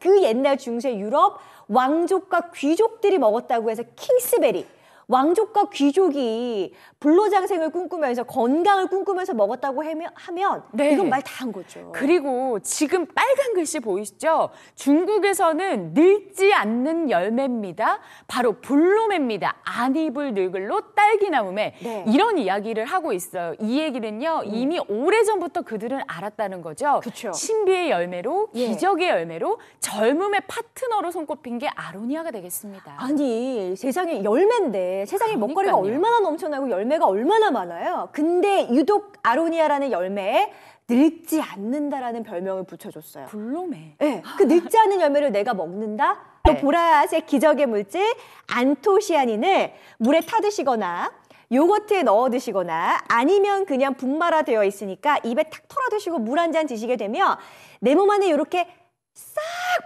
그 옛날 중세 유럽 왕족과 귀족들이 먹었다고 해서 킹스베리. 왕족과 귀족이 불로장생을 꿈꾸면서 건강을 꿈꾸면서 먹었다고 하면, 네. 이건 말 다 한 거죠. 그리고 지금 빨간 글씨 보이시죠? 중국에서는 늙지 않는 열매입니다. 바로 불로매입니다. 안입을 늙을로 딸기나무매. 네. 이런 이야기를 하고 있어요. 이 얘기는요, 이미 오래전부터 그들은 알았다는 거죠. 음. 그쵸. 신비의 열매로, 예. 기적의 열매로, 젊음의 파트너로 손꼽힌 게 아로니아가 되겠습니다. 아니 세상에 열매인데 세상에 먹거리가. 얼마나 넘쳐나고 열매가 얼마나 많아요. 근데 유독 아로니아라는 열매에 늙지 않는다라는 별명을 붙여줬어요. 불로매. 네, 그 늙지 않은 열매를 내가 먹는다. 또 네. 보라색 기적의 물질 안토시아닌을 물에 타드시거나 요거트에 넣어 드시거나 아니면 그냥 분말화 되어 있으니까 입에 탁 털어 드시고 물 한 잔 드시게 되면 내 몸 안에 이렇게 싹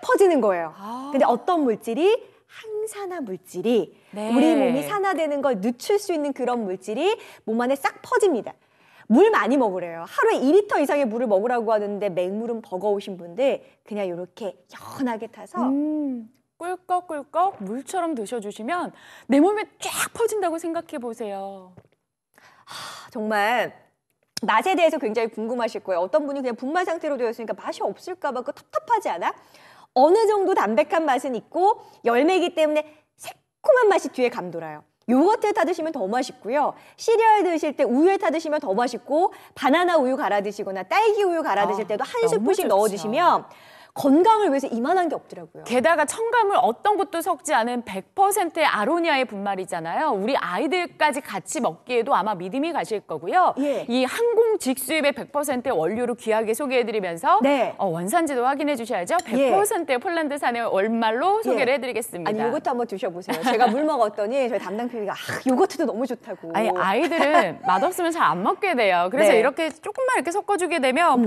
퍼지는 거예요. 아. 근데 어떤 물질이 항산화 물질이 네. 우리 몸이 산화되는 걸 늦출 수 있는 그런 물질이 몸 안에 싹 퍼집니다. 물 많이 먹으래요. 하루에 2리터 이상의 물을 먹으라고 하는데 맹물은 버거우신 분들 그냥 이렇게 연하게 타서 음, 꿀꺽꿀꺽 물처럼 드셔주시면 내 몸에 쫙 퍼진다고 생각해 보세요. 정말 맛에 대해서 굉장히 궁금하실 거예요. 어떤 분이 그냥 분말 상태로 되어 있으니까 맛이 없을까 봐 그 텁텁하지 않아? 어느 정도 담백한 맛은 있고 열매이기 때문에 새콤한 맛이 뒤에 감돌아요. 요거트에 타 드시면 더 맛있고요. 시리얼 드실 때 우유에 타 드시면 더 맛있고 바나나 우유 갈아 드시거나 딸기 우유 갈아 드실 아, 때도 한 너무 스푼씩. 넣어 드시면 건강을 위해서 이만한 게 없더라고요. 게다가 첨가물 어떤 것도 섞지 않은 100%의 아로니아의 분말이잖아요. 우리 아이들까지 같이 먹기에도 아마 믿음이 가실 거고요. 예. 이 항공 직수입의 100%의 원료로 귀하게 소개해드리면서 네. 어, 원산지도 확인해 주셔야죠. 예. 100%의 폴란드산의 분말로 소개를 해드리겠습니다. 아니 요거트 한번 드셔보세요. 제가 물 먹었더니 저희 담당 PD가 아, 요거트도 너무 좋다고. 아니 아이들은 맛없으면 잘 안 먹게 돼요. 그래서 네. 이렇게 조금만 이렇게 섞어주게 되면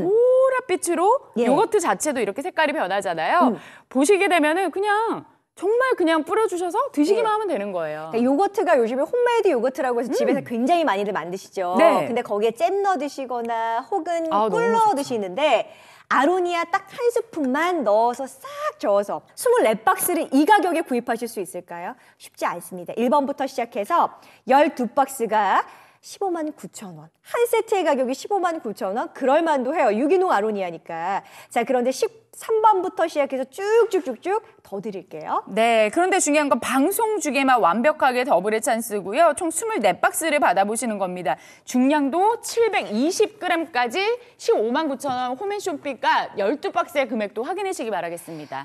보랏빛으로 예. 요거트 자체도 이렇게 색깔이 변하잖아요. 음. 보시게 되면은 그냥 정말 그냥 뿌려주셔서 드시기만 예. 하면 되는 거예요. 그러니까 요거트가 요즘에 홈메이드 요거트라고 해서 집에서 굉장히 많이들 만드시죠. 음. 네. 근데 거기에 잼 넣어 드시거나 혹은 아, 꿀 넣어. 드시는데 아로니아 딱 한 스푼만 넣어서 싹 저어서 24박스를 이 가격에 구입하실 수 있을까요? 쉽지 않습니다. 1번부터 시작해서 12박스가 15만 9천 원. 한 세트의 가격이 15만 9천 원. 그럴만도 해요. 유기농 아로니아니까. 자, 그런데 13번부터 시작해서 쭉쭉쭉쭉 더 드릴게요. 네, 그런데 중요한 건 방송 주게만 완벽하게 더블의 찬스고요. 총 24박스를 받아보시는 겁니다. 중량도 720g까지 15만 9천 원 홈앤쇼핑가 12박스의 금액도 확인하시기 바라겠습니다.